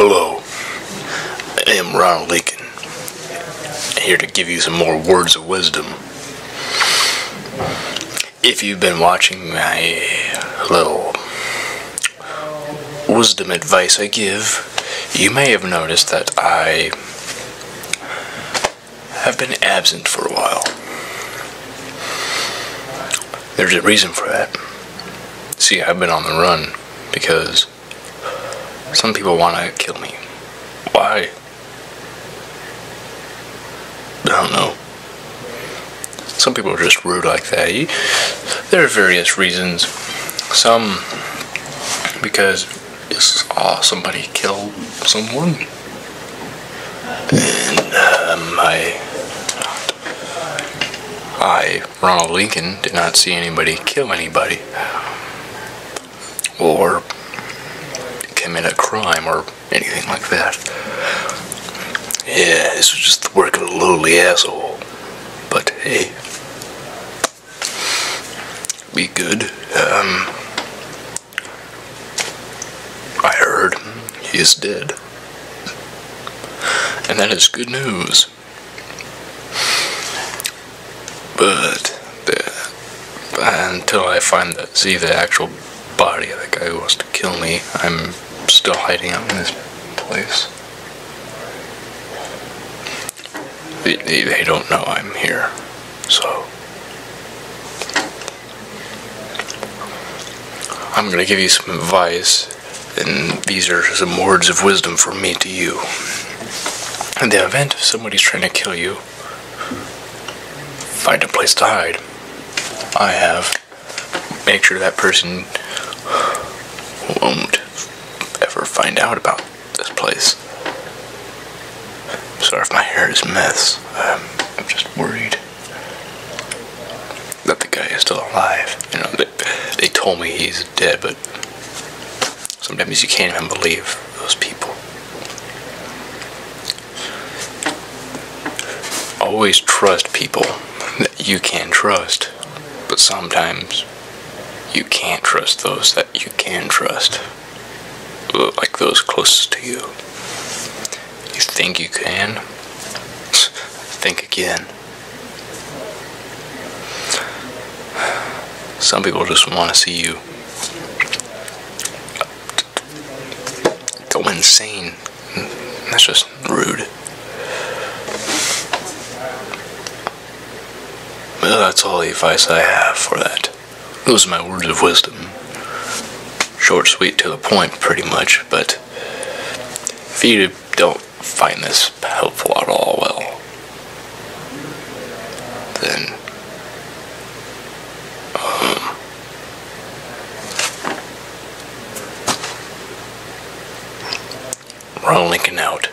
Hello, I am Ronald Lincoln, here to give you some more words of wisdom. If you've been watching my little wisdom advice I give, you may have noticed that I have been absent for a while. There's a reason for that. See, I've been on the run because some people want to kill me. Why? I don't know. Some people are just rude like that. You, there are various reasons. Some because you saw somebody kill someone. And um, I, I, Ronald Lincoln, did not see anybody kill anybody. Or commit a crime or anything like that. Yeah, this was just the work of a lowly asshole. But hey, be good. Um, I heard he is dead. And that is good news. But the, until I find the see the actual body of the guy who wants to kill me, I'm still hiding out in this place. They, they, they don't know I'm here, so. I'm gonna give you some advice, and these are some words of wisdom from me to you. In the event if somebody's trying to kill you, find a place to hide. I have. Make sure that person won't find out about this place. Sorry if my hair is a mess. Um, I'm just worried that the guy is still alive. You know, they, they told me he's dead, but sometimes you can't even believe those people. Always trust people that you can trust, but sometimes you can't trust those that you can trust. Like those closest to you. You think you can? Think again. Some people just want to see you go insane. That's just rude. Well, that's all the advice I have for that. Those are my words of wisdom. Short, sweet, to the point, pretty much, but if you don't find this helpful at all, well, then, um, Ronald Lincoln out.